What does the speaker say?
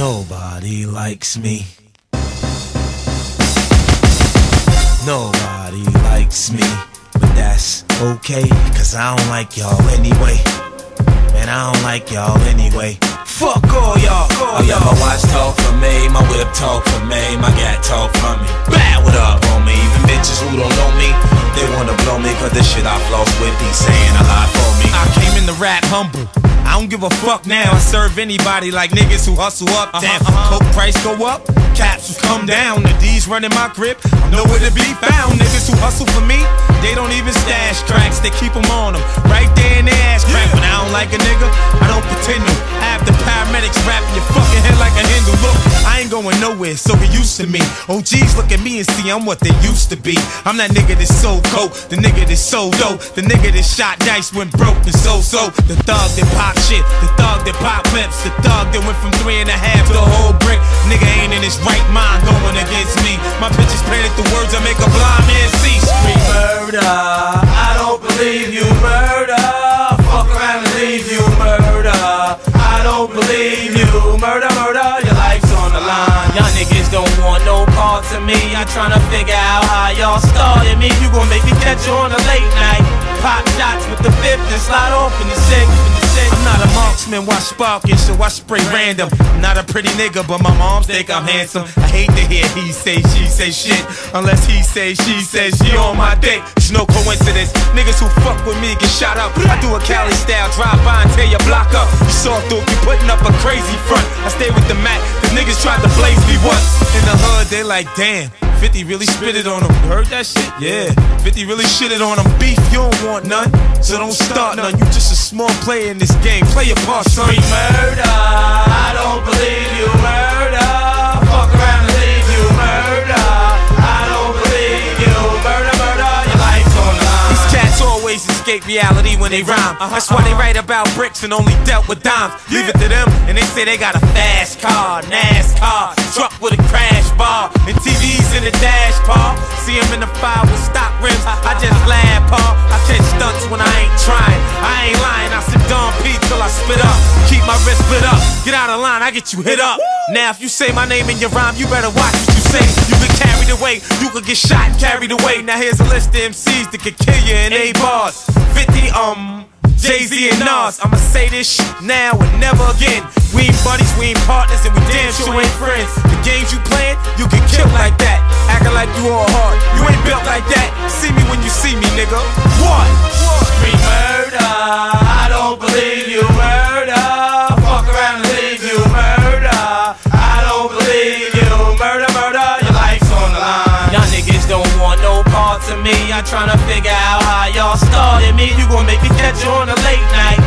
Nobody likes me. Nobody likes me. But that's okay, cause I don't like y'all anyway. Man, I don't like y'all anyway. Fuck all y'all. I let my watch talk for me, my whip talk for me, my gat talk for me. Bad what up on me? Even bitches who don't know me, they wanna blow me, cause the shit I floss with be saying a lot for me. I came in the rap humble. I don't give a fuck now. I serve anybody like niggas who hustle up. Uh-huh, Damn, uh-huh. coke price go up, caps come down. The D's running my grip. I'm nowhere to be found. Niggas who hustle for me, they don't even stash tracks. They keep them on them right there in their ass crack. When I don't like a nigga. I don't pretend to. I have the paramedics wrapping your fucking head like a Hindu. I going nowhere, so get used to me. OGs look at me and see I'm what they used to be. I'm that nigga that's so cold, the nigga that's so dope, the nigga that shot dice when broke and so so. The thug that pop shit, the thug that pop lips, the thug that went from three and a half to a whole brick. Nigga ain't in his right mind going against me. My bitches planted the words that make a blind man see. Scream murder, I don't believe you murder. Fuck around and leave you murder. I don't believe you murder, murder. Y'all niggas don't want no parts to me. I'm trying to figure out how y'all started me. You gon' make me catch you on a late night. Pop shots with the fifth and slide off in the sixth. I'm not a marksman, why sparking, so I spray random. I'm not a pretty nigga, but my moms think I'm handsome. I hate to hear he say, she say shit. Unless he say, she says she on my dick. It's no coincidence. Niggas who fuck with me get shot up. I do a Cali style drive by and tear your block up. You saw through, you putting up a crazy front. I stay with the Mac, cause niggas tried to blaze me once. In the hood, they like, damn. 50 really spit it on him. You heard that shit? Yeah. 50 really shitted on him. Beef, you don't want none. So don't start none. You just a small player in this game. Play your part, son. Scream murder. I don't believe you murder. Fuck around and leave you murder. I don't believe you murder, murder. Your life's on the line. These cats always escape reality when they rhyme. Uh-huh. That's why they write about bricks and only dealt with dimes. Leave it to them, and they say they got a fast car, NASCAR, truck with a crash bar, and TVs in the dash, Paul. See him in the fire with stock rims. I just laugh, Paul. I catch stunts when I ain't trying. I ain't lying. I sip Dom P till I spit up. Keep my wrist split up. Get out of line, I get you hit up. Now, if you say my name in your rhyme, you better watch what you say. You get carried away, you could get shot and carried away. Now here's a list of MCs that could kill you in eight bars. 50, um. Jay Z and Nas, I'ma say this shit now and never again. We ain't buddies, we ain't partners, and we damn sure ain't friends. The games you playing, you get killed like that. Like you all hard, you ain't built like that. See me when you see me, nigga. What? Scream murder, I don't believe you murder. Fuck around and leave you murder. I don't believe you murder, murder. Your life's on the line. Y'all niggas don't want no parts of me. I'm trying to figure out how y'all started me. You gon' make me catch you on a late night.